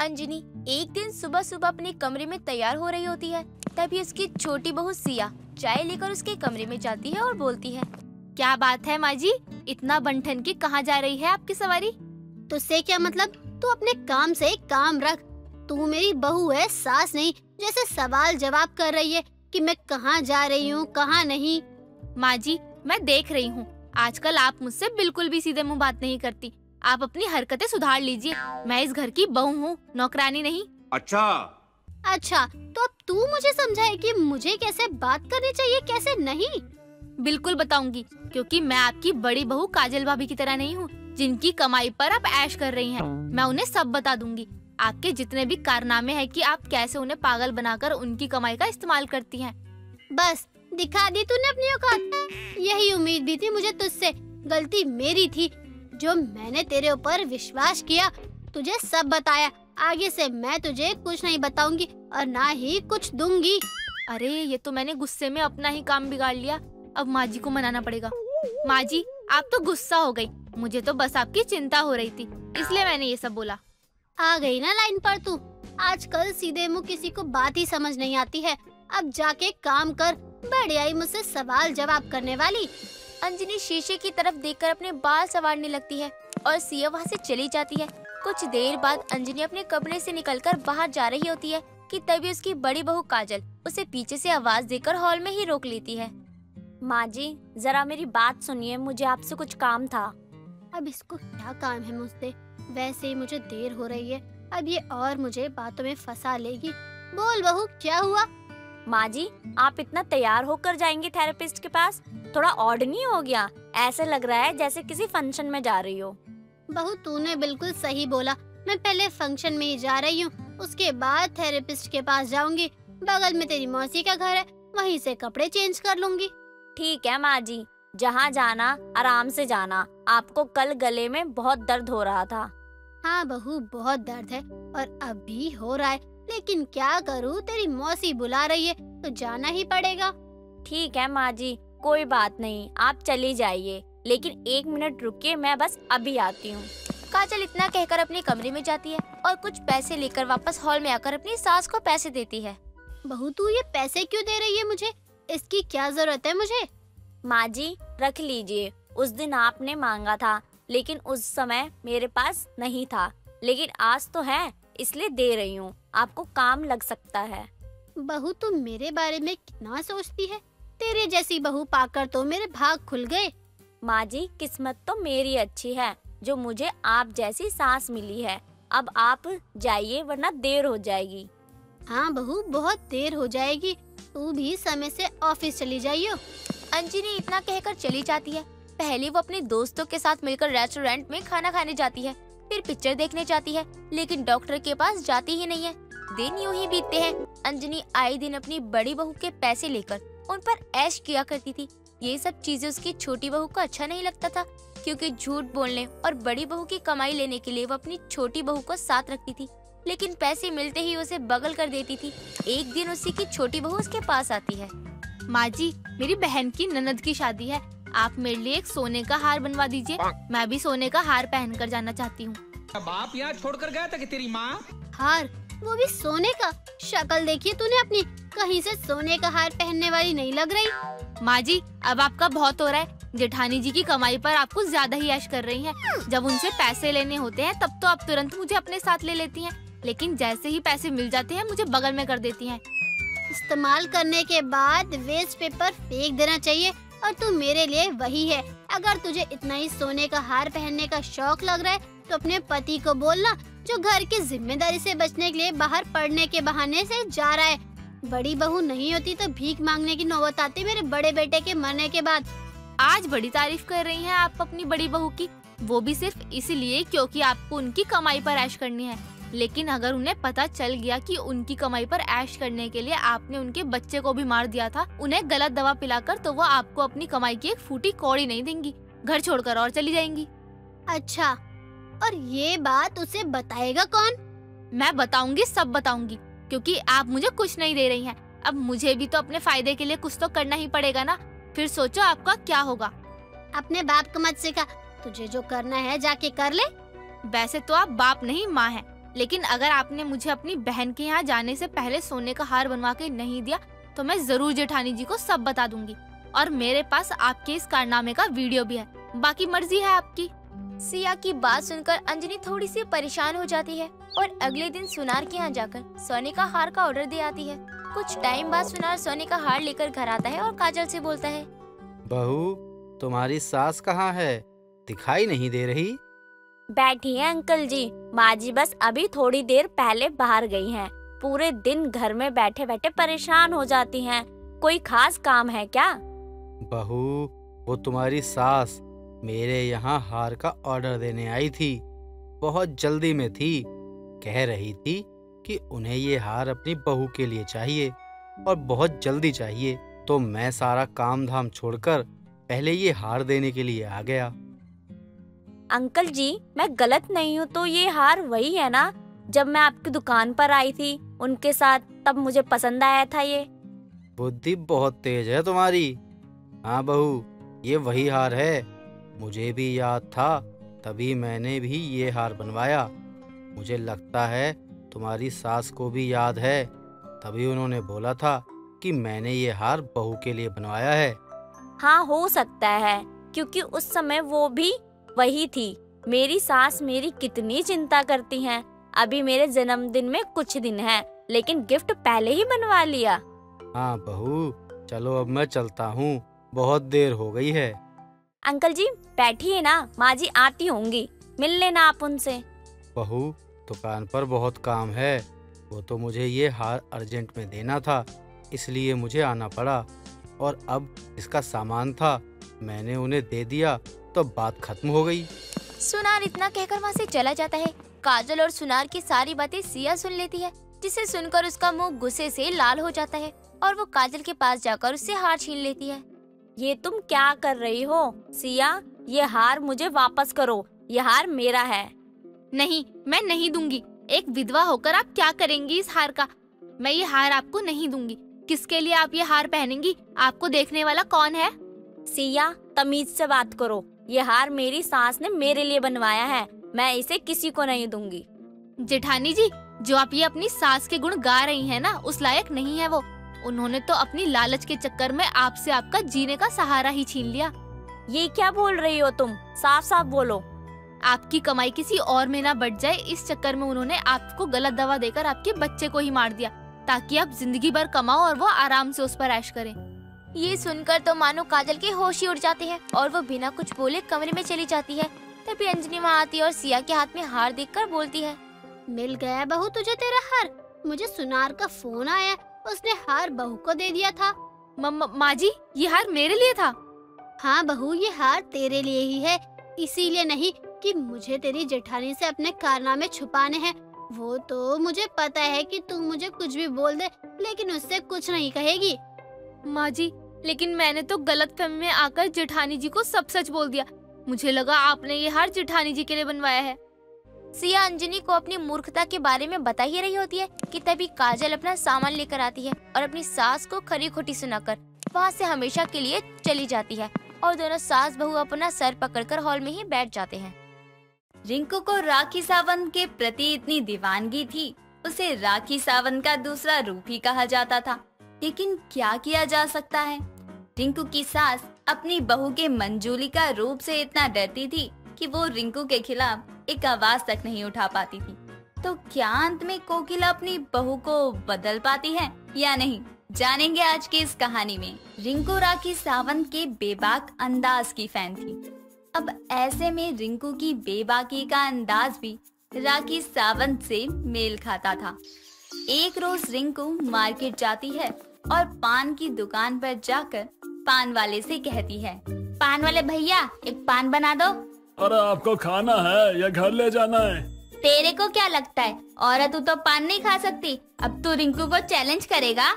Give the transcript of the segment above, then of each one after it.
अंजनी एक दिन सुबह सुबह अपने कमरे में तैयार हो रही होती है तभी उसकी छोटी बहू सिया चाय लेकर उसके कमरे में जाती है और बोलती है क्या बात है माँ जी? इतना बंठन की कहाँ जा रही है आपकी सवारी? तुझसे क्या मतलब? तू अपने काम से काम रख। तू मेरी बहू है सास नहीं जैसे सवाल जवाब कर रही है कि मैं कहाँ जा रही हूँ कहाँ नहीं। माँ जी मैं देख रही हूँ। आजकल आप मुझसे बिल्कुल भी सीधे मुँह बात नहीं करती। आप अपनी हरकतें सुधार लीजिए। मैं इस घर की बहू हूँ नौकरानी नहीं। अच्छा। अच्छा तो अब तू मुझे समझाए कि मुझे कैसे बात करनी चाहिए कैसे नहीं? बिल्कुल बताऊँगी क्योंकि मैं आपकी बड़ी बहू काजल भाभी की तरह नहीं हूँ जिनकी कमाई पर आप ऐश कर रही हैं। मैं उन्हें सब बता दूँगी। आपके जितने भी कारनामे हैं कि आप कैसे उन्हें पागल बनाकर उनकी कमाई का इस्तेमाल करती हैं। बस दिखा दी तूने अपनी औकात। यही उम्मीद भी थी मुझे तुझसे। गलती मेरी थी जो मैंने तेरे ऊपर विश्वास किया तुझे सब बताया। आगे से मैं तुझे कुछ नहीं बताऊँगी और ना ही कुछ दूँगी। अरे ये तो मैंने गुस्से में अपना ही काम बिगाड़ लिया। अब माँ जी को मनाना पड़ेगा। माँ जी आप तो गुस्सा हो गई। मुझे तो बस आपकी चिंता हो रही थी इसलिए मैंने ये सब बोला। आ गई ना लाइन पर तू। आजकल सीधे मुँह किसी को बात ही समझ नहीं आती है। अब जाके काम कर बड़ी आई मुझसे सवाल जवाब करने वाली। अंजनी शीशे की तरफ़ देखकर अपने बाल संवारने लगती है और सिया वहाँ से चली जाती है। कुछ देर बाद अंजनी अपने कमरे से निकलकर बाहर जा रही होती है कि तभी उसकी बड़ी बहू काजल उसे पीछे से आवाज़ देकर हॉल में ही रोक लेती है। माँ जी जरा मेरी बात सुनिए मुझे आपसे कुछ काम था। अब इसको क्या काम है मुझसे? वैसे ही मुझे देर हो रही है। अब ये और मुझे बातों में फंसा लेगी। बोल बहू क्या हुआ? माँ जी आप इतना तैयार होकर जाएँगे थेरेपिस्ट के पास? थोड़ा ऑड नहीं हो गया? ऐसे लग रहा है जैसे किसी फ़ंक्शन में जा रही हो। बहू तूने बिल्कुल सही बोला। मैं पहले फ़ंक्शन में ही जा रही हूँ। उसके बाद थेरेपिस्ट के पास जाऊँगी। बगल में तेरी मौसी का घर है। वहीं से कपड़े चेंज कर लूँगी। ठीक है माँ जी। जहाँ जाना आराम से जाना। आपको कल गले में बहुत दर्द हो रहा था। हाँ बहू बहुत दर्द है। और अभी हो रहा है। लेकिन क्या करूँ? तेरी मौसी बुला रही है तो जाना ही पड़ेगा। ठीक है माँ जी कोई बात नहीं आप चली जाइए। लेकिन एक मिनट रुकिए मैं बस अभी आती हूँ। काजल इतना कहकर अपने कमरे में जाती है और कुछ पैसे लेकर वापस हॉल में आकर अपनी सास को पैसे देती है। बहू तू ये पैसे क्यों दे रही है मुझे? इसकी क्या ज़रूरत है मुझे? माँ जी रख लीजिए। उस दिन आपने मांगा था लेकिन उस समय मेरे पास नहीं था। लेकिन आज तो है इसलिए दे रही हूँ। आपको काम लग सकता है। बहू तुम मेरे बारे में कितना सोचती है? तेरे जैसी बहू पाकर तो मेरे भाग खुल गए। माँ जी किस्मत तो मेरी अच्छी है जो मुझे आप जैसी सांस मिली है। अब आप जाइए वरना देर हो जाएगी। हाँ बहू बहुत देर हो जाएगी। तू भी समय से ऑफ़िस चली जाइयो। अंजनी इतना कहकर चली जाती है। पहले वो अपने दोस्तों के साथ मिलकर रेस्टोरेंट में खाना खाने जाती है। फिर पिक्चर देखने जाती है, लेकिन डॉक्टर के पास जाती ही नहीं है। दिन यूँ ही बीतते हैं। अंजनी आए दिन अपनी बड़ी बहू के पैसे लेकर उन पर ऐश किया करती थी। ये सब चीज़ें उसकी छोटी बहू को अच्छा नहीं लगता था, क्योंकि झूठ बोलने और बड़ी बहू की कमाई लेने के लिए वो अपनी छोटी बहू को साथ रखती थी। लेकिन पैसे मिलते ही उसे बगल कर देती थी। एक दिन उसी की छोटी बहू उसके पास आती है। माँ जी, मेरी बहन की ननद की शादी है। आप मेरे लिए एक सोने का हार बनवा दीजिए। मैं भी सोने का हार पहन कर जाना चाहती हूँ। बाप यहाँ छोड़कर गया था कि तेरी माँ? हार? वो भी सोने का? शक्ल देखिए तूने अपनी। कहीं से सोने का हार पहनने वाली नहीं लग रही। माँ जी अब आपका बहुत हो रहा है। जेठानी जी की कमाई पर आपको ज़्यादा ही ऐश कर रही हैं। जब उनसे पैसे लेने होते हैं तब तो आप तुरंत मुझे अपने साथ ले लेती हैं। लेकिन जैसे ही पैसे मिल जाते हैं मुझे बगल में कर देती हैं। इस्तेमाल करने के बाद वेस्ट पेपर फेंक देना चाहिए। और तू मेरे लिए वही है। अगर तुझे इतना ही सोने का हार पहनने का शौक लग रहा है तो अपने पति को बोलना, जो घर की ज़िम्मेदारी से बचने के लिए बाहर पढ़ने के बहाने से जा रहा है। बड़ी बहू नहीं होती तो भीख मांगने की नौबत आती मेरे बड़े बेटे के मरने के बाद। आज बड़ी तारीफ़ कर रही हैं आप अपनी बड़ी बहू की। वो भी सिर्फ़ इसलिए क्योंकि आपको उनकी कमाई पर ऐश करनी है। लेकिन अगर उन्हें पता चल गया कि उनकी कमाई पर ऐश करने के लिए आपने उनके बच्चे को भी मार दिया था उन्हें गलत दवा पिलाकर तो वो आपको अपनी कमाई की एक फूटी कौड़ी नहीं देंगी। घर छोड़कर और चली जाएँगी। अच्छा और ये बात उसे बताएगा कौन? मैं बताऊँगी सब बताऊँगी क्योंकि आप मुझे कुछ नहीं दे रही हैं। अब मुझे भी तो अपने फ़ायदे के लिए कुछ तो करना ही पड़ेगा ना। फिर सोचो आपका क्या होगा। अपने बाप को मत सिखा तुझे जो करना है जाके कर ले। वैसे तो आप बाप नहीं माँ हैं। लेकिन अगर आपने मुझे अपनी बहन के यहाँ जाने से पहले सोने का हार बनवा के नहीं दिया तो मैं ज़रूर जेठानी जी को सब बता दूँगी। और मेरे पास आपके इस कारनामे का वीडियो भी है। बाकी मर्ज़ी है आपकी। सिया की बात सुनकर अंजनी थोड़ी सी परेशान हो जाती है और अगले दिन सुनार के यहाँ जाकर सोने का हार का ऑर्डर दे आती है। कुछ टाइम बाद सुनार सोने का हार लेकर घर आता है और काजल से बोलता है बहू तुम्हारी सास कहाँ है? दिखाई नहीं दे रही। बैठी है अंकल जी। माँ जी बस अभी थोड़ी देर पहले बाहर गई हैं। पूरे दिन घर में बैठे बैठे परेशान हो जाती हैं। कोई खास काम है क्या? बहू, वो तुम्हारी सास मेरे यहाँ हार का ऑर्डर देने आई थी। बहुत जल्दी में थी। कह रही थी कि उन्हें ये हार अपनी बहू के लिए चाहिए और बहुत जल्दी चाहिए। तो मैं सारा काम धाम छोड़कर पहले ये हार देने के लिए आ गया। अंकल जी मैं गलत नहीं हूँ तो ये हार वही है ना? जब मैं आपकी दुकान पर आई थी उनके साथ तब मुझे पसंद आया था ये। बुद्धि बहुत तेज है तुम्हारी। हाँ बहू ये वही हार है। मुझे भी याद था तभी मैंने भी ये हार बनवाया। मुझे लगता है तुम्हारी सास को भी याद है। तभी उन्होंने बोला था कि मैंने ये हार बहू के लिए बनवाया है। हाँ हो सकता है क्योंकि उस समय वो भी वही थी। मेरी सास मेरी कितनी चिंता करती हैं। अभी मेरे जन्मदिन में कुछ दिन है लेकिन गिफ्ट पहले ही बनवा लिया। हाँ बहू चलो अब मैं चलता हूँ। बहुत देर हो गई है। अंकल जी बैठिए ना माँ जी आती होंगी। मिल लेना आप उनसे। बहू दुकान पर बहुत काम है। वो तो मुझे ये हार अर्जेंट में देना था इसलिए मुझे आना पड़ा। और अब इसका सामान था मैंने उन्हें दे दिया। तो बात खत्म हो गई। सुनार इतना कहकर वहाँ से चला जाता है। काजल और सुनार की सारी बातें सिया सुन लेती है जिसे सुनकर उसका मुँह गुस्से से लाल हो जाता है और वो काजल के पास जाकर उससे हार छीन लेती है। ये तुम क्या कर रही हो? सिया ये हार मुझे वापस करो। ये हार मेरा है। नहीं मैं नहीं दूँगी। एक विधवा होकर आप क्या करेंगी इस हार का? मैं ये हार आपको नहीं दूँगी। किसके लिए आप ये हार पहनेंगी? आपको देखने वाला कौन है? सिया तमीज से बात करो। ये हार मेरी सास ने मेरे लिए बनवाया है। मैं इसे किसी को नहीं दूँगी। जेठानी जी जो आप ये अपनी सास के गुण गा रही हैं ना उस लायक नहीं है वो। उन्होंने तो अपनी लालच के चक्कर में आपसे आपका जीने का सहारा ही छीन लिया। ये क्या बोल रही हो तुम? साफ़ साफ़ बोलो। आपकी कमाई किसी और में ना बढ़ जाए इस चक्कर में उन्होंने आपको गलत दवा देकर आपके बच्चे को ही मार दिया ताकि आप ज़िंदगी भर कमाओ और वो आराम से उस पर ऐश करें। ये सुनकर तो मानो काजल के होश ही उड़ जाते हैं और वो बिना कुछ बोले कमरे में चली जाती है। तभी अंजनी वहाँ आती है और सिया के हाथ में हार देखकर बोलती है मिल गया बहू तुझे तेरा हार। मुझे सुनार का फ़ोन आया उसने हार बहू को दे दिया था। माँ जी ये हार मेरे लिए था? हाँ बहू ये हार तेरे लिए ही है। इसीलिए नहीं कि मुझे तेरी जेठानी से अपने कारनामे छुपाने हैं। वो तो मुझे पता है कि तू मुझे कुछ भी बोल दे लेकिन उससे कुछ नहीं कहेगी। माँ जी लेकिन मैंने तो गलत फहमी में आकर जेठानी जी को सब सच बोल दिया। मुझे लगा आपने ये हार जेठानी जी के लिए बनवाया है। सिया अंजनी को अपनी मूर्खता के बारे में बता ही रही होती है कि तभी काजल अपना सामान लेकर आती है और अपनी सास को खरी खोटी सुनाकर वहाँ से हमेशा के लिए चली जाती है और दोनों सास बहू अपना सर पकड़कर हॉल में ही बैठ जाते हैं। रिंकू को राखी सावंत के प्रति इतनी दीवानगी थी, उसे राखी सावंत का दूसरा रूप ही कहा जाता था। लेकिन क्या किया जा सकता है? रिंकू की सास अपनी बहू के मंजूली का रूप से इतना डरती थी कि वो रिंकू के खिलाफ एक आवाज़ तक नहीं उठा पाती थी। तो क्या अंत में कोकिला अपनी बहू को बदल पाती है या नहीं? जानेंगे आज की इस कहानी में। रिंकू राखी सावंत के बेबाक अंदाज की फ़ैन थी। अब ऐसे में रिंकू की बेबाकी का अंदाज भी राखी सावंत से मेल खाता था। एक रोज रिंकू मार्केट जाती है और पान की दुकान पर जाकर पान वाले से कहती है पान वाले भैया एक पान बना दो। अरे आपको खाना है या घर ले जाना है? तेरे को क्या लगता है? औरत तो पान नहीं खा सकती। अब तू रिंकू को चैलेंज करेगा।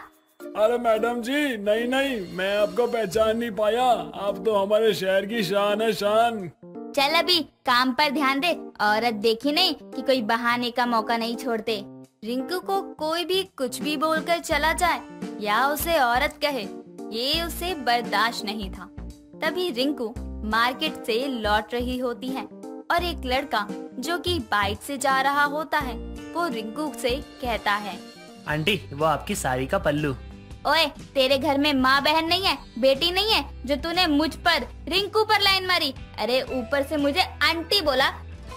अरे मैडम जी नहीं नहीं मैं आपको पहचान नहीं पाया। आप तो हमारे शहर की शान है शान। चल अभी काम पर ध्यान दे। औरत देखी नहीं कि कोई बहाने का मौका नहीं छोड़ते। रिंकू को कोई भी कुछ भी बोलकर चला जाए या उसे औरत कहे ये उसे बर्दाश्त नहीं था। तभी रिंकू मार्केट से लौट रही होती है और एक लड़का जो कि बाइक से जा रहा होता है वो रिंकू से कहता है आंटी वो आपकी साड़ी का पल्लू। ओए तेरे घर में माँ बहन नहीं है बेटी नहीं है जो तूने मुझ पर रिंकू पर लाइन मारी? अरे ऊपर से मुझे आंटी बोला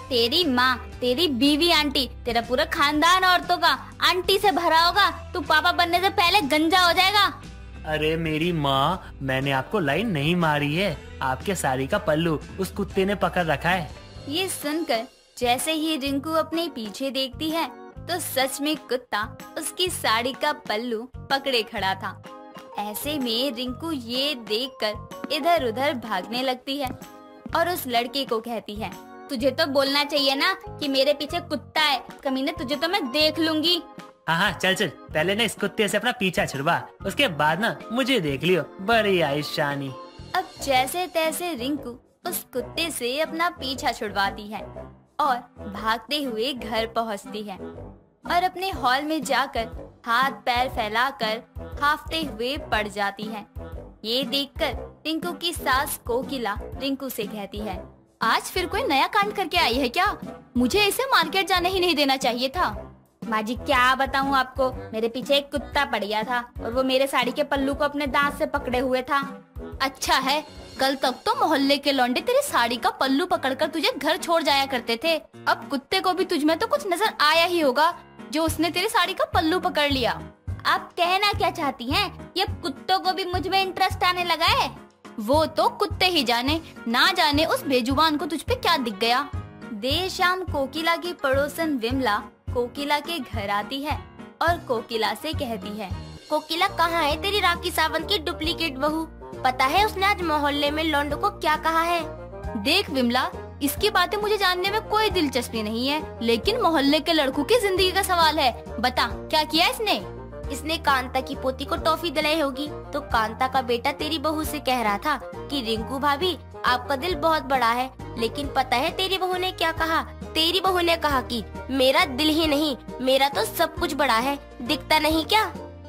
तेरी माँ तेरी बीवी आंटी तेरा पूरा खानदान औरतों का आंटी से भरा होगा तू पापा बनने से पहले गंजा हो जाएगा। अरे मेरी माँ मैंने आपको लाइन नहीं मारी है। आपके साड़ी का पल्लू उस कुत्ते ने पकड़ रखा है। ये सुनकर जैसे ही रिंकू अपने पीछे देखती है तो सच में कुत्ता उसकी साड़ी का पल्लू पकड़े खड़ा था। ऐसे में रिंकू ये देखकर इधर उधर भागने लगती है और उस लड़के को कहती है तुझे तो बोलना चाहिए ना कि मेरे पीछे कुत्ता है। कमीने तुझे तो मैं देख लूँगी। हाँ हाँ चल चल। पहले ना इस कुत्ते से अपना पीछा छुड़वा। उसके बाद ना मुझे देख लियो। बड़ी आयशानी अब जैसे तैसे रिंकू उस कुत्ते से अपना पीछा छुड़वाती है और भागते हुए घर पहुँचती है और अपने हॉल में जाकर हाथ पैर फैलाकर हाफते हुए पड़ जाती है। ये देखकर रिंकू की सास कोकिला रिंकू से कहती है आज फिर कोई नया कांड करके आई है क्या? मुझे इसे मार्केट जाने ही नहीं देना चाहिए था। माँ जी क्या बताऊँ आपको? मेरे पीछे एक कुत्ता पड़ गया था और वो मेरे साड़ी के पल्लू को अपने दांत से पकड़े हुए था। अच्छा है, कल तक तो मोहल्ले के लौंडे तेरी साड़ी का पल्लू पकड़कर तुझे घर छोड़ जाया करते थे। अब कुत्ते को भी तुझ में तो कुछ नज़र आया ही होगा, जो उसने तेरी साड़ी का पल्लू पकड़ लिया। आप कहना क्या चाहती हैं? ये कुत्तों को भी मुझमें इंटरेस्ट आने लगा है? वो तो कुत्ते ही जाने, ना जाने उस बेजुबान को तुझ पे क्या दिख गया। देर शाम कोकिला की पड़ोसन विमला कोकिला के घर आती है और कोकिला से कहती है, कोकिला, कहाँ है तेरी राखी सावंत की डुप्लीकेट बहू? पता है उसने आज मोहल्ले में लौंडो को क्या कहा है? देख विमला, इसकी बातें मुझे जानने में कोई दिलचस्पी नहीं है, लेकिन मोहल्ले के लड़कों की ज़िंदगी का सवाल है। बता, क्या किया इसने? इसने कांता की पोती को टॉफी दिलाई होगी। तो कांता का बेटा तेरी बहू से कह रहा था कि रिंकू भाभी आपका दिल बहुत बड़ा है लेकिन पता है तेरी बहू ने क्या कहा? तेरी बहू ने कहा कि मेरा दिल ही नहीं मेरा तो सब कुछ बड़ा है दिखता नहीं क्या?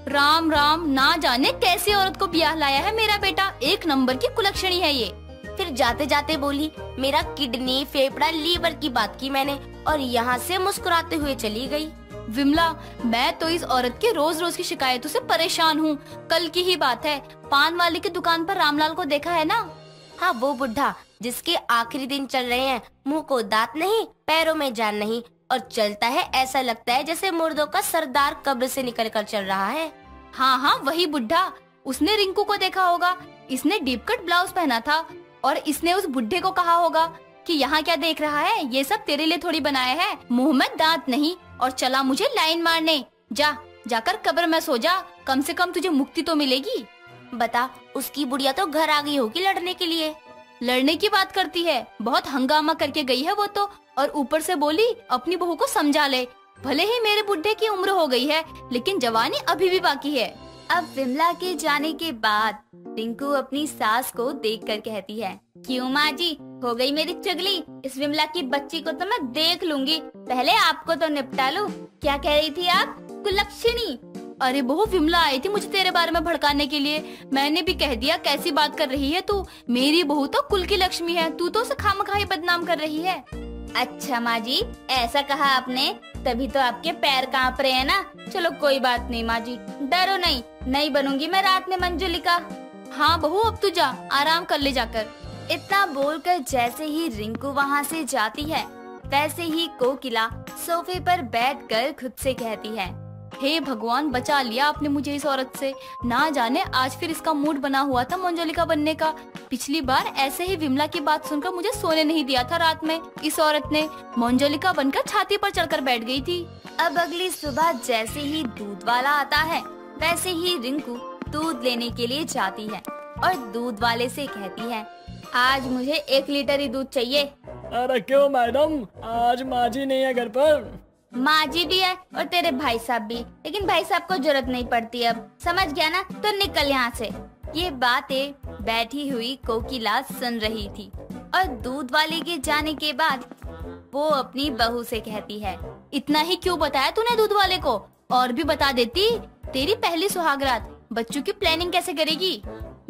राम राम ना जाने कैसी औरत को ब्याह लाया है मेरा बेटा एक नंबर की कुलक्षणी है ये। फिर जाते जाते बोली मेरा किडनी फेफड़ा लीवर की बात की मैंने और यहाँ से मुस्कुराते हुए चली गई। विमला, मैं तो इस औरत के रोज रोज की शिकायतों से परेशान हूँ। कल की ही बात है। पान वाले की दुकान पर रामलाल को देखा है ना? हाँ वो बुढ़ा, जिसके आखिरी दिन चल रहे हैं, मुँह को दांत नहीं, पैरों में जान नहीं, और चलता है ऐसा लगता है जैसे मुर्दों का सरदार कब्र से निकल कर चल रहा है। हाँ हाँ वही बुढ़ा। उसने रिंकू को देखा होगा। इसने डीप कट ब्लाउज पहना था, और इसने उस बुढ़े को कहा होगा कि यहाँ क्या देख रहा है? ये सब तेरे लिए थोड़ी बनाया है। मुँह में दांत नहीं और चला मुझे लाइन मारने। जा, जाकर कब्र में सो जा, कम से कम तुझे मुक्ति तो मिलेगी। बता, उसकी बुढ़िया तो घर आ गई होगी लड़ने के लिए। लड़ने की बात करती है, बहुत हंगामा करके गई है वो तो और ऊपर से बोली, अपनी बहू को समझा ले। भले ही मेरे बुढ़े की उम्र हो गई है, लेकिन जवानी अभी भी बाकी है। अब विमला के जाने के बाद टिंकू अपनी सास को देखकर कहती है, क्यों माँ जी? हो गई मेरी चुगली। इस विमला की बच्ची को तो मैं देख लूँगी। पहले आपको तो निपटा लूँ। क्या कह रही थी आप? कुलक्षणी। अरे बहु, विमला आई थी मुझे तेरे बारे में भड़काने के लिए। मैंने भी कह दिया, कैसी बात कर रही है तू? मेरी बहू तो कुल की लक्ष्मी है। तू तो उसे खाम बदनाम कर रही है। अच्छा माँ जी ऐसा कहा आपने। तभी तो आपके पैर काँप रहे हैं ना। चलो, कोई बात नहीं माँ जी डरो नहीं नहीं बनूँगी मैं रात में मंजुलिका हाँ बहू, अब तू जा, आराम कर ले जाकर। इतना बोलकर जैसे ही रिंकू वहाँ से जाती है, वैसे ही कोकिला सोफे पर बैठकर खुद से कहती है। हे भगवान, बचा लिया आपने मुझे इस औरत से। ना जाने आज फिर इसका मूड बना हुआ था मंजोलिका बनने का। पिछली बार ऐसे ही विमला की बात सुनकर मुझे सोने नहीं दिया था रात में। इस औरत ने मंजोलिका बनकर छाती पर चढ़कर बैठ गई थी। अब अगली सुबह जैसे ही दूध वाला आता है, वैसे ही रिंकू दूध लेने के लिए जाती है और दूध वाले से कहती है, आज मुझे एक लीटर ही दूध चाहिए। अरे क्यों मैडम? आज माँ जी नहीं है घर पर। माँ जी भी है और तेरे भाई साहब भी। लेकिन भाई साहब को ज़रूरत नहीं पड़ती अब। समझ गया ना? तो निकल यहाँ से। ये बातें बैठी हुई कोकिला सुन रही थी। और दूध वाले के जाने के बाद वो अपनी बहू से कहती है, इतना ही क्यों बताया तूने दूध वाले को? और भी बता देती, तेरी पहली सुहागरात। बच्चों की प्लानिंग कैसे करेगी?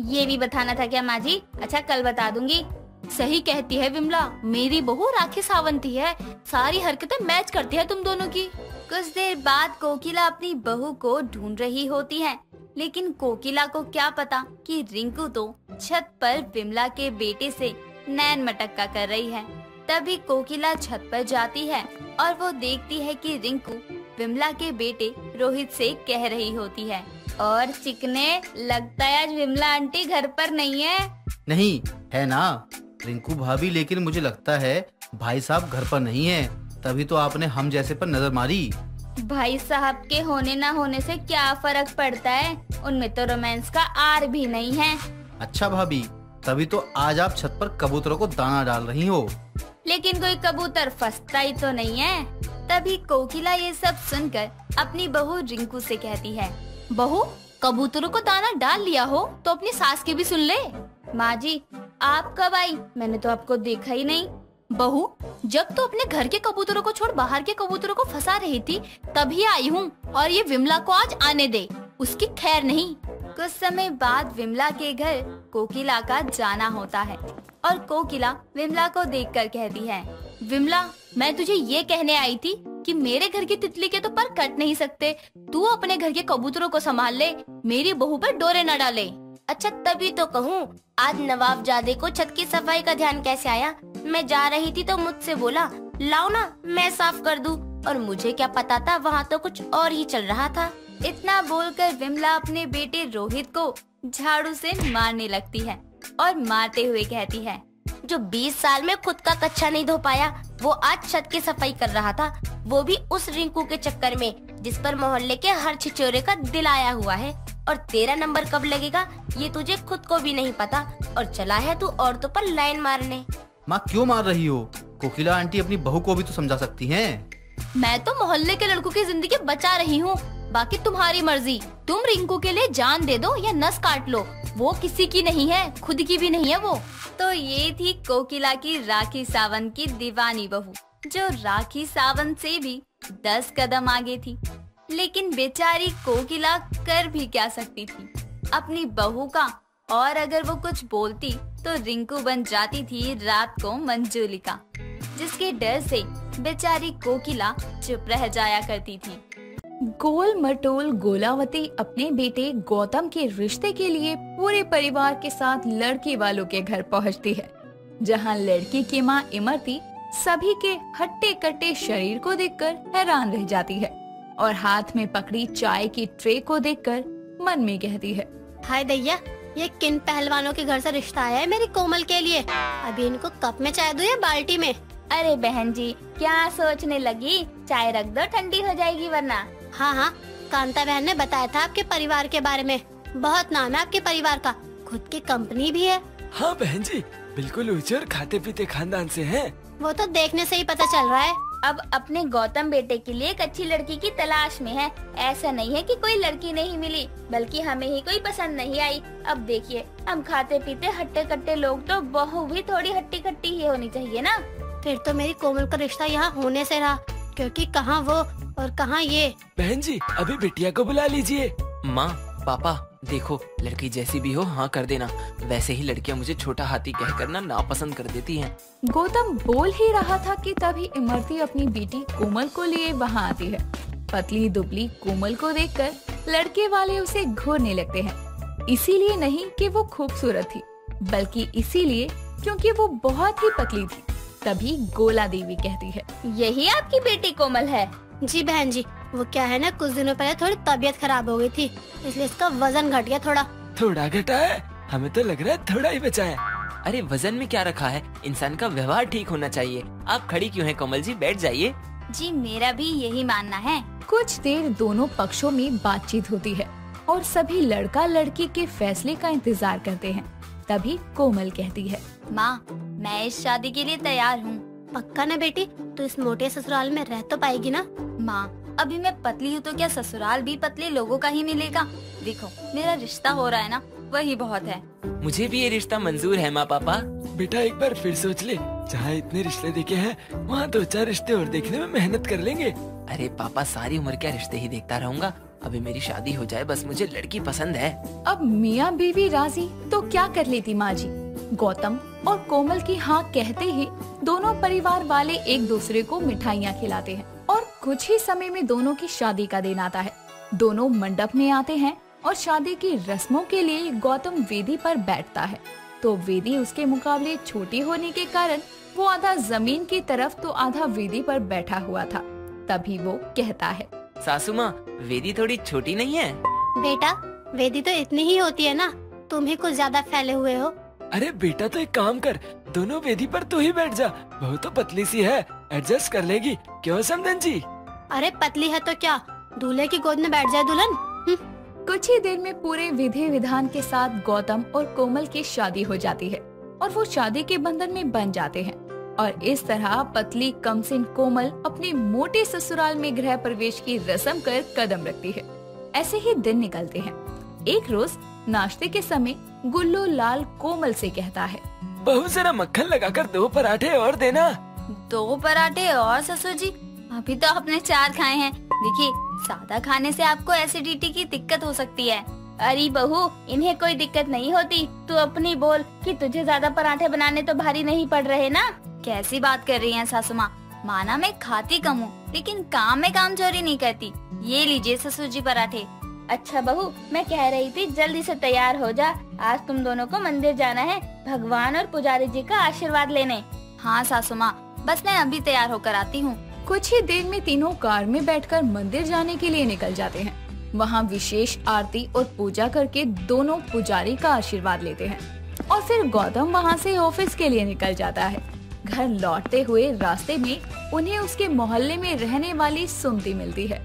ये भी बताना था क्या माँ जी अच्छा कल बता दूँगी। सही कहती है विमला। मेरी बहू राखी सावंती है। सारी हरकतें मैच करती है तुम दोनों की। कुछ देर बाद कोकिला अपनी बहू को ढूंढ रही होती है। लेकिन कोकिला को क्या पता कि रिंकू तो छत पर विमला के बेटे से नैन मटक्का कर रही है। तभी कोकिला छत पर जाती है और वो देखती है कि रिंकू विमला के बेटे रोहित से कह रही होती है। और चिकने लगता है आज विमला आंटी घर पर नहीं है। नहीं है ना? रिंकू भाभी लेकिन मुझे लगता है भाई साहब घर पर नहीं है तभी तो आपने हम जैसे पर नज़र मारी। भाई साहब के होने ना होने से क्या फ़र्क पड़ता है? उनमें तो रोमांस का आर भी नहीं है। अच्छा भाभी तभी तो आज आप छत पर कबूतरों को दाना डाल रही हो। लेकिन कोई कबूतर फंसता ही तो नहीं है। तभी कोकिला ये सब सुनकर अपनी बहू रिंकू से कहती है बहू कबूतरों को दाना डाल लिया हो तो अपनी सास की भी सुन ले। माँ जी, आप कब आई? मैंने तो आपको देखा ही नहीं। बहू, जब तो अपने घर के कबूतरों को छोड़, बाहर के कबूतरों को फंसा रही थी, तभी आई हूँ, और ये विमला को आज आने दे। उसकी खैर नहीं। कुछ समय बाद विमला के घर कोकिला का जाना होता है, और कोकिला विमला को देखकर कहती है, विमला, मैं तुझे ये कहने आई थी कि मेरे घर की तितली के तो पर कट नहीं सकते। तू अपने घर के कबूतरों को संभाल ले, मेरी बहू पर डोरे न डाले। अच्छा तभी तो कहूँ, आज नवाब जादे को छत की सफ़ाई का ध्यान कैसे आया? मैं जा रही थी तो मुझसे बोला, लाओ ना, मैं साफ़ कर दूँ। और मुझे क्या पता था, वहाँ तो कुछ और ही चल रहा था। इतना बोलकर विमला अपने बेटे रोहित को झाड़ू से मारने लगती है और मारते हुए कहती है जो 20 साल में खुद का कच्चा नहीं धो पाया वो आज छत की सफ़ाई कर रहा था। वो भी उस रिंकू के चक्कर में जिस पर मोहल्ले के हर छिचोरे का दिल आया हुआ है। और तेरा नंबर कब लगेगा ये तुझे खुद को भी नहीं पता। और चला है तू औरतों पर लाइन मारने। माँ क्यों मार रही हो? कोकिला आंटी अपनी बहू को भी तो समझा सकती हैं। मैं तो मोहल्ले के लड़कों की ज़िंदगी बचा रही हूँ। बाकी तुम्हारी मर्ज़ी। तुम रिंकू के लिए जान दे दो या नस काट लो। वो किसी की नहीं है खुद की भी नहीं है वो। तो ये थी कोकिला की राखी सावंत की दीवानी बहू, जो राखी सावंत से भी दस कदम आगे थी। लेकिन बेचारी कोकिला कर भी क्या सकती थी? अपनी बहू का और अगर वो कुछ बोलती तो रिंकू बन जाती थी रात को मंजूलिका, जिसके डर से बेचारी कोकिला चुप रह जाया करती थी। गोल मटोल गोलावती अपने बेटे गौतम के रिश्ते के लिए पूरे परिवार के साथ लड़की वालों के घर पहुँचती है जहाँ लड़की की माँ इमरती सभी के हट्टे कट्टे शरीर को देखकर हैरान रह जाती है और हाथ में पकड़ी चाय की ट्रे को देखकर मन में कहती है। हाय दैया ये किन पहलवानों के घर से रिश्ता आया है मेरी कोमल के लिए? अभी इनको कप में चाय दो या बाल्टी में? अरे बहन जी क्या सोचने लगी? चाय रख दो ठंडी हो जाएगी वरना। हाँ हाँ कांता बहन ने बताया था आपके परिवार के बारे में। बहुत नाम है आपके परिवार का। खुद की कंपनी भी है। हाँ बहन जी बिल्कुल ऊँचे और खाते पीते खानदान से हैं। वो तो देखने से ही पता चल रहा है। अब अपने गौतम बेटे के लिए एक अच्छी लड़की की तलाश में है। ऐसा नहीं है कि कोई लड़की नहीं मिली बल्कि हमें ही कोई पसंद नहीं आई। अब देखिए हम खाते पीते हट्टे कट्टे लोग तो बहू भी थोड़ी हट्टी कट्टी ही होनी चाहिए ना? फिर तो मेरी कोमल का रिश्ता यहाँ होने से रहा क्योंकि कहाँ वो और कहाँ ये? बहन जी अभी बिटिया को बुला लीजिए। माँ पापा देखो लड़की जैसी भी हो हाँ कर देना। वैसे ही लड़कियाँ मुझे छोटा हाथी कह करना नापसंद कर देती हैं। गौतम बोल ही रहा था कि तभी इमरती अपनी बेटी कोमल को लिए वहाँ आती है। पतली दुबली कोमल को देखकर लड़के वाले उसे घूरने लगते हैं। इसीलिए नहीं कि वो खूबसूरत थी बल्कि इसीलिए क्योंकि वो बहुत ही पतली थी तभी गोला देवी कहती है। यही आपकी बेटी कोमल है? जी बहन जी वो क्या है ना कुछ दिनों पहले थोड़ी तबीयत खराब हो गई थी इसलिए इसका वज़न घट गया थोड़ा। थोड़ा घटा है? हमें तो लग रहा है थोड़ा ही बचा है। अरे वज़न में क्या रखा है? इंसान का व्यवहार ठीक होना चाहिए। आप खड़ी क्यों हैं कोमल जी? बैठ जाइए। जी मेरा भी यही मानना है। कुछ देर दोनों पक्षों में बातचीत होती है और सभी लड़का लड़की के फैसले का इंतज़ार करते हैं। तभी कोमल कहती है माँ मैं इस शादी के लिए तैयार हूँ। पक्का ना बेटी? तो इस मोटे ससुराल में रह तो पाएगी ना? माँ अभी मैं पतली हूँ तो क्या ससुराल भी पतले लोगों का ही मिलेगा? देखो मेरा रिश्ता हो रहा है ना वही बहुत है। मुझे भी ये रिश्ता मंजूर है माँ पापा। बेटा एक बार फिर सोच ले। जहाँ इतने रिश्ते देखे हैं वहाँ दो चार रिश्ते और देखने में मेहनत कर लेंगे। अरे पापा सारी उम्र क्या रिश्ते ही देखता रहूँगा? अभी मेरी शादी हो जाए बस मुझे लड़की पसंद है। अब मियाँ बीवी राज़ी तो क्या कर लेती माँ जी? गौतम और कोमल की हाँ कहते ही दोनों परिवार वाले एक दूसरे को मिठाइयाँ खिलाते हैं और कुछ ही समय में दोनों की शादी का दिन आता है। दोनों मंडप में आते हैं और शादी की रस्मों के लिए गौतम वेदी पर बैठता है। तो वेदी उसके मुकाबले छोटी होने के कारण वो आधा ज़मीन की तरफ़ तो आधा वेदी पर बैठा हुआ था। तभी वो कहता है सासू माँ वेदी थोड़ी छोटी नहीं है? बेटा वेदी तो इतनी ही होती है ना। तुम ही कुछ ज़्यादा फैले हुए हो। अरे बेटा तो एक काम कर दोनों वेदी पर तू ही बैठ जा। बहू तो पतली सी है एडजस्ट कर लेगी। क्यों समझन जी? अरे पतली है तो क्या? दूल्हे की गोद में बैठ जाए दुल्हन? हम्म, कुछ ही देर में पूरे विधि विधान के साथ गौतम और कोमल की शादी हो जाती है और वो शादी के बंधन में बन जाते हैं। और इस तरह पतली कमसिन कोमल अपने मोटे ससुराल में गृह प्रवेश की रस्म कर कदम रखती है। ऐसे ही दिन निकलते हैं। एक रोज नाश्ते के समय गुल्लू लाल कोमल से कहता है। बहू जरा मक्खन लगाकर दो पराठे और देना। दो पराठे और ससुर जी? अभी तो आपने चार खाए हैं। देखिए सादा खाने से आपको एसिडिटी की दिक्कत हो सकती है। अरे बहू इन्हें कोई दिक्कत नहीं होती। तू अपनी बोल कि तुझे ज़्यादा पराठे बनाने तो भारी नहीं पड़ रहे ना? कैसी बात कर रही हैं सासू माँ माना मैं खाती कम हूँ लेकिन काम में काम चोरी नहीं करती। ये लीजिए ससुर जी पराठे। अच्छा बहू मैं कह रही थी जल्दी से तैयार हो जा। आज तुम दोनों को मंदिर जाना है भगवान और पुजारी जी का आशीर्वाद लेने। हाँ सासू माँ बस मैं अभी तैयार होकर आती हूँ। कुछ ही देर में तीनों कार में बैठकर मंदिर जाने के लिए निकल जाते हैं। वहाँ विशेष आरती और पूजा करके दोनों पुजारी का आशीर्वाद लेते हैं। और फिर गौतम वहाँ से ऑफ़िस के लिए निकल जाता है। घर लौटते हुए रास्ते में उन्हें उसके मोहल्ले में रहने वाली सुमति मिलती है।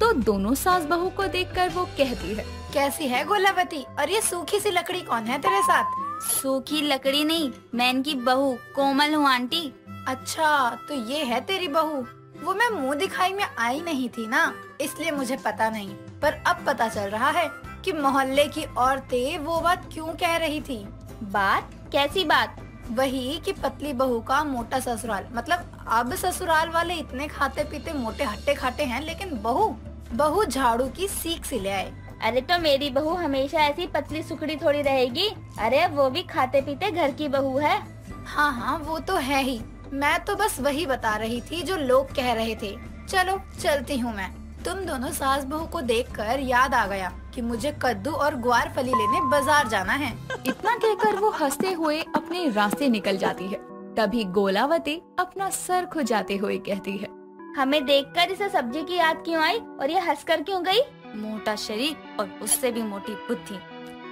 तो दोनों सास बहू को देखकर वो कहती है कैसी है गोलावती और ये सूखी सी लकड़ी कौन है तेरे साथ? सूखी लकड़ी नहीं मैं इनकी बहू कोमल हूँ आंटी। अच्छा तो ये है तेरी बहू। वो मैं मुँह दिखाई में आई नहीं थी ना इसलिए मुझे पता नहीं। पर अब पता चल रहा है कि मोहल्ले की औरतें वो बात क्यों कह रही थी। बात? कैसी बात? वही कि पतली बहू का मोटा ससुराल मतलब अब ससुराल वाले इतने खाते पीते मोटे हट्टे खाते हैं लेकिन बहू बहू झाड़ू की सीख से ले आए। अरे तो मेरी बहू हमेशा ऐसी पतली सुखड़ी थोड़ी रहेगी। अरे वो भी खाते पीते घर की बहू है। हाँ हाँ वो तो है ही। मैं तो बस वही बता रही थी जो लोग कह रहे थे। चलो चलती हूँ मैं। तुम दोनों सास बहू को देखकर याद आ गया कि मुझे कद्दू और ग्वार फली लेने बाज़ार जाना है। इतना कहकर वो हँसते हुए अपने रास्ते निकल जाती है। तभी गोलावती अपना सर खुजाते हुए कहती है हमें देखकर इसे सब्ज़ी की याद क्यों आई और ये हंस कर क्यों गई? मोटा शरीर और उससे भी मोटी बुद्धि।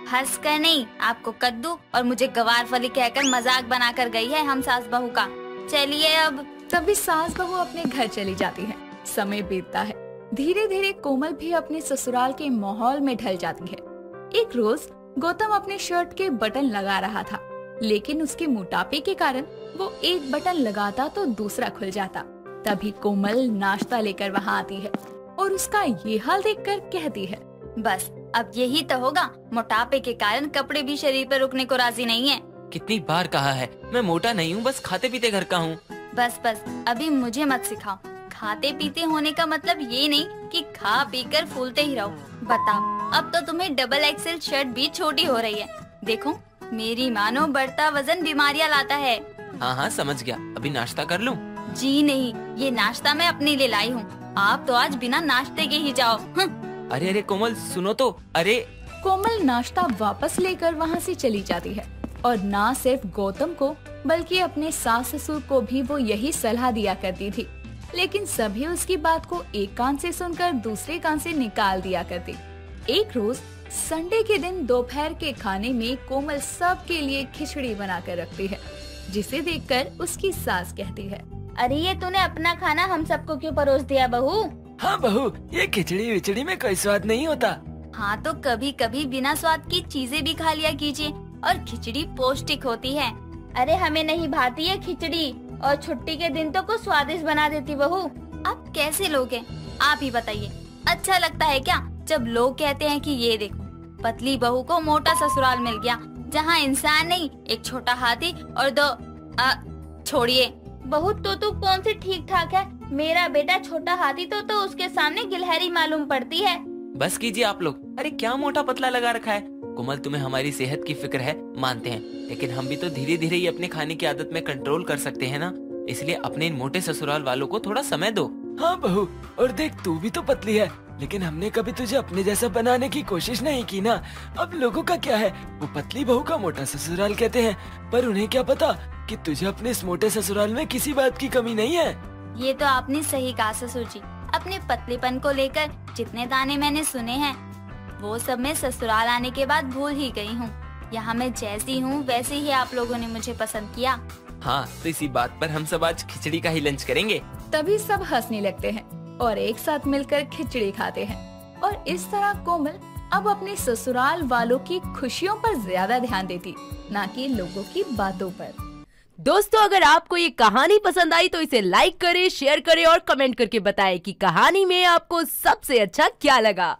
हंस कर नहीं आपको कद्दू और मुझे गवार फली कहकर मज़ाक बना कर गई है हम सास बहू का। चलिए अब। तभी सास बहू अपने घर चली जाती है। समय बीतता है। धीरे धीरे कोमल भी अपने ससुराल के माहौल में ढल जाती है। एक रोज गौतम अपने शर्ट के बटन लगा रहा था लेकिन उसके मोटापे के कारण वो एक बटन लगाता तो दूसरा खुल जाता। तभी कोमल नाश्ता लेकर वहाँ आती है और उसका ये हाल देखकर कहती है बस अब यही तो होगा। मोटापे के कारण कपड़े भी शरीर पर रुकने को राज़ी नहीं है। कितनी बार कहा है मैं मोटा नहीं हूँ बस खाते पीते घर का हूँ। बस बस अभी मुझे मत सिखाओ। खाते पीते होने का मतलब ये नहीं कि खा पी कर फूलते ही रहो। बताओ अब तो तुम्हें डबल एक्सेल शर्ट भी छोटी हो रही है। देखो मेरी मानो बढ़ता वज़न बीमारियाँ लाता है। हाँ हाँ समझ गया। अभी नाश्ता कर लूँ? जी नहीं ये नाश्ता मैं अपने लिए लाई हूँ। आप तो आज बिना नाश्ते के ही जाओ। हम्म। अरे अरे कोमल सुनो तो। अरे। कोमल नाश्ता वापस लेकर वहाँ से चली जाती है। और ना सिर्फ़ गौतम को बल्कि अपने सास ससुर को भी वो यही सलाह दिया करती थी। लेकिन सभी उसकी बात को एक कान से सुनकर दूसरे कान से निकाल दिया करती। एक रोज संडे के दिन दोपहर के खाने में कोमल सब के लिए खिचड़ी बना कर रखती है। जिसे देखकर उसकी सास कहती है। अरे ये तूने अपना खाना हम सबको क्यों परोस दिया बहू? हाँ बहू ये खिचड़ी विचड़ी में कोई स्वाद नहीं होता। हाँ तो कभी कभी बिना स्वाद की चीज़ें भी खा लिया कीजिए और खिचड़ी पौष्टिक होती है। अरे हमें नहीं भाती है खिचड़ी और छुट्टी के दिन तो कुछ स्वादिष्ट बना देती बहू। आप कैसे लोग हैं? आप ही बताइए। अच्छा लगता है क्या जब लोग कहते हैं कि ये देखो पतली बहू को मोटा ससुराल मिल गया जहाँ इंसान नहीं एक छोटा हाथी और दो छोड़िए। बहुत तो तू कौन सी ठीक ठाक है? मेरा बेटा छोटा हाथी तो तो उसके सामने गिलहरी मालूम पड़ती है। बस कीजिए आप लोग। अरे क्या मोटा पतला लगा रखा है? कोमल तुम्हें हमारी सेहत की फ़िक्र है मानते हैं। लेकिन हम भी तो धीरे धीरे ही अपने खाने की आदत में कंट्रोल कर सकते हैं ना? इसलिए अपने इन मोटे ससुराल वालों को थोड़ा समय दो। हाँ बहू और देख तू भी तो पतली है। लेकिन हमने कभी तुझे अपने जैसा बनाने की कोशिश नहीं की ना। अब लोगों का क्या है? वो पतली बहू का मोटा ससुराल कहते हैं। पर उन्हें क्या पता कि तुझे अपने इस मोटे ससुराल में किसी बात की कमी नहीं है? ये तो आपने सही कहा ससुर जी। अपने पतलेपन को लेकर जितने दाने मैंने सुने हैं वो सब मैं ससुराल आने के बाद भूल ही गई हूँ। यहाँ मैं जैसी हूँ वैसे ही आप लोगों ने मुझे पसंद किया। हाँ तो इसी बात पर हम सब आज खिचड़ी का ही लंच करेंगे। तभी सब हंसने लगते हैं। और एक साथ मिलकर खिचड़ी खाते हैं। और इस तरह कोमल अब अपने ससुराल वालों की खुशियों पर ज़्यादा ध्यान देती, न कि लोगों की बातों पर। दोस्तों, अगर आपको ये कहानी पसंद आई तो इसे लाइक करें शेयर करें और कमेंट करके बताएँ कि कहानी में आपको सबसे अच्छा क्या लगा।